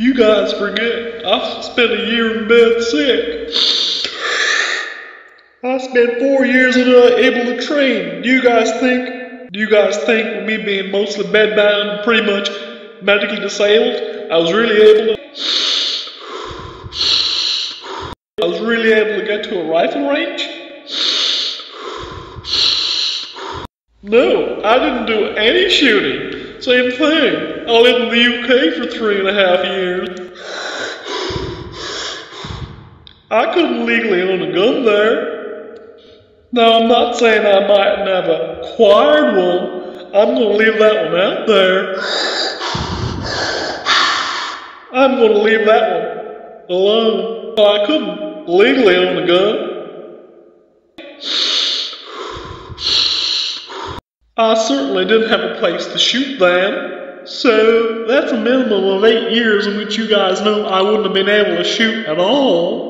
You guys forget, I spent a year in bed sick. I spent four years unable to train. Do you guys think, do you guys think with me being mostly bedbound pretty much medically disabled, I was really able to, I was really able to get to a rifle range? No, I didn't do any shooting. Same thing. I lived in the UK for three and a half years. I couldn't legally own a gun there. Now, I'm not saying I might never acquired one. I'm going to leave that one out there. I'm going to leave that one alone. I couldn't legally own a gun. I certainly didn't have a place to shoot then. So that's a minimum of eight years in which you guys know I wouldn't have been able to shoot at all.